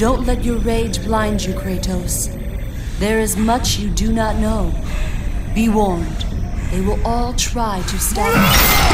Don't let your rage blind you, Kratos. There is much you do not know. Be warned. They will all try to stop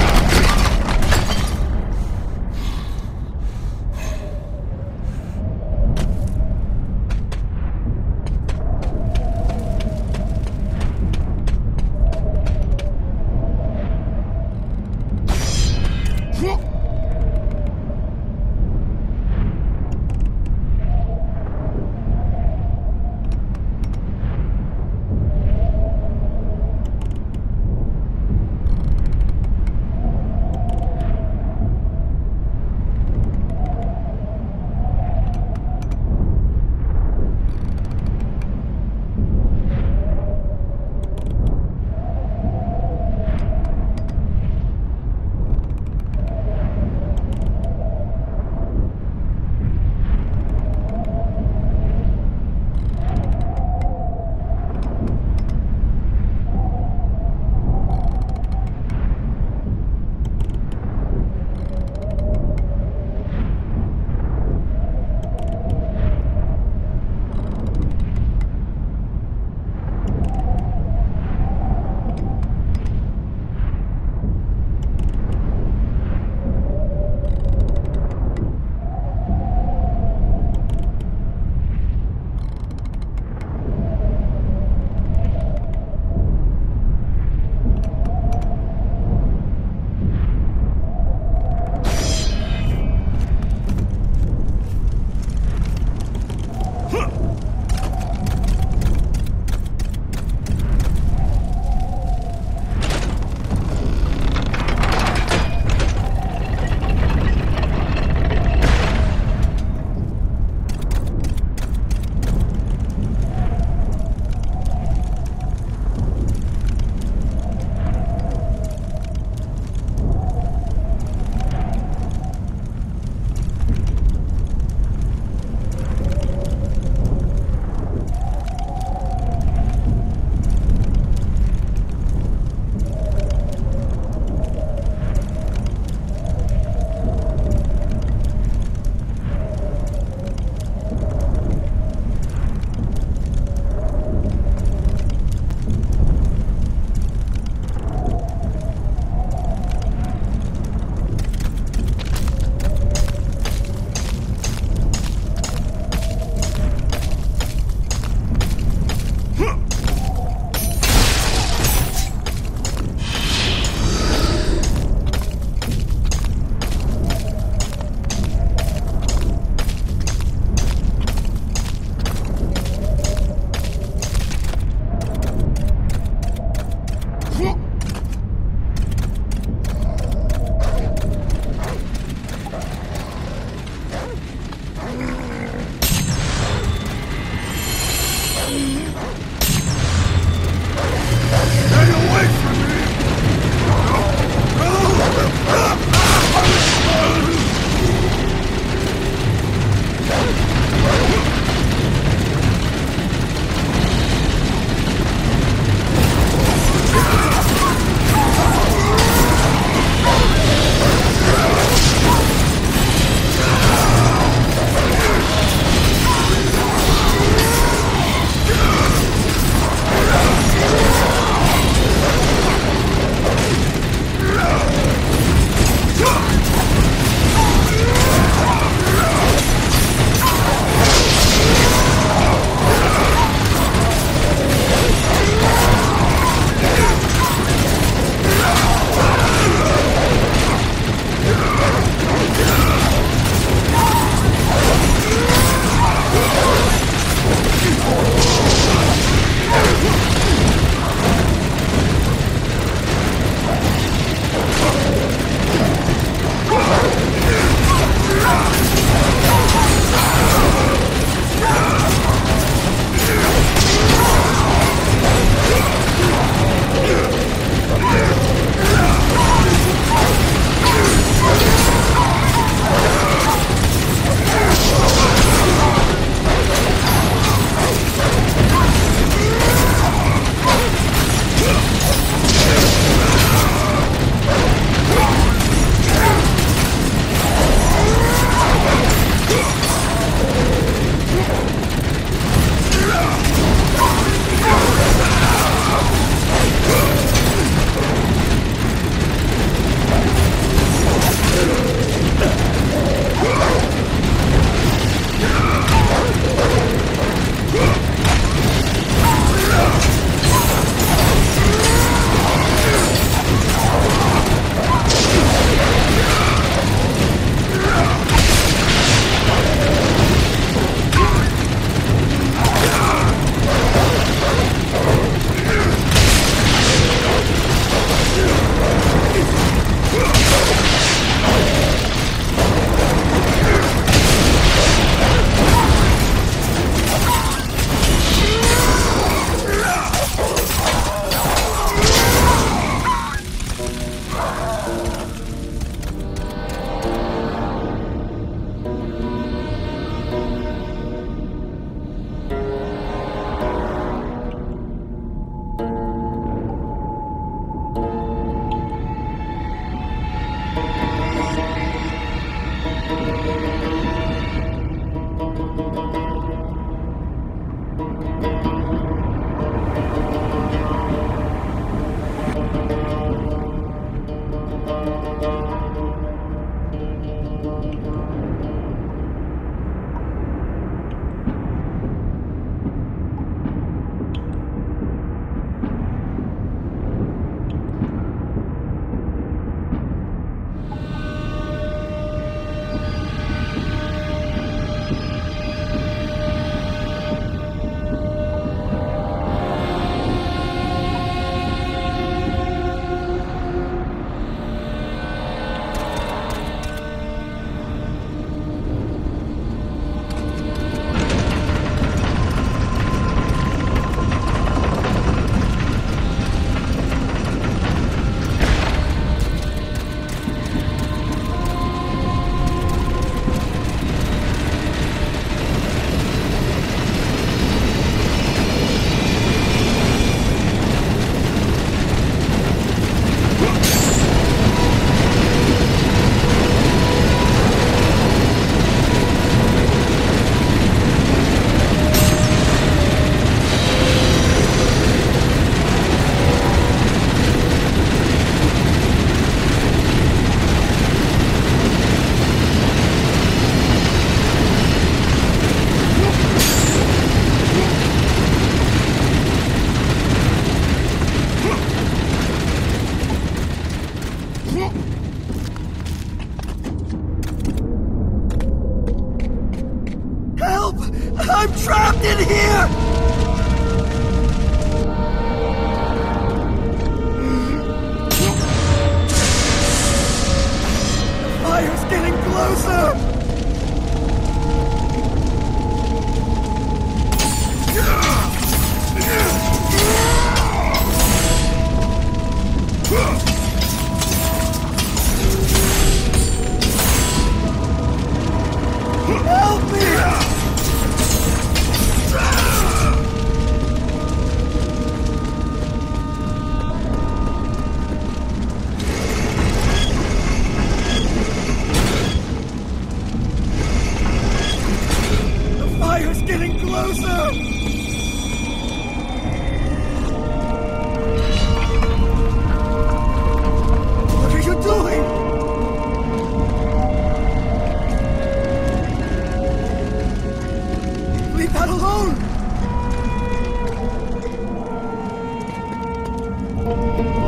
Música